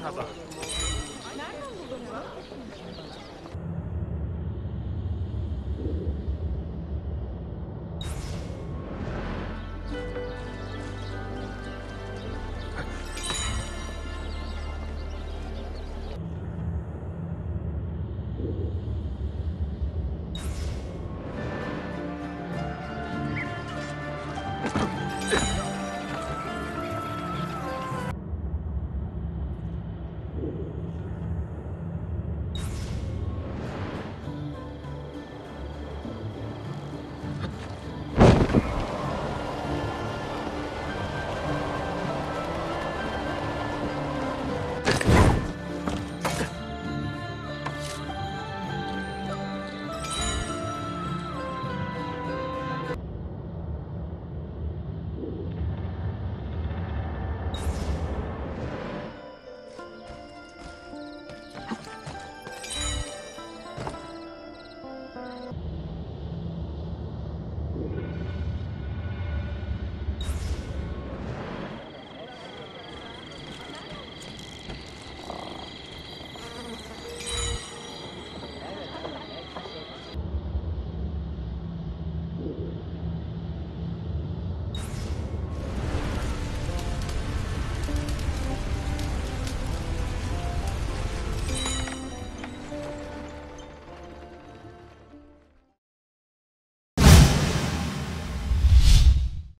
看他吧。